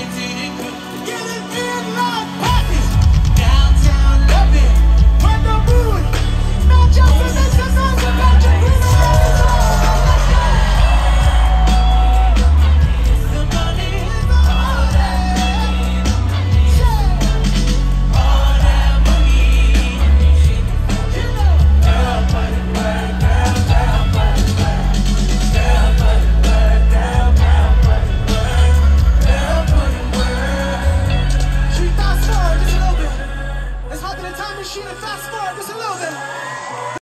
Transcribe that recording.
eternity. shit and fast forward just a little bit.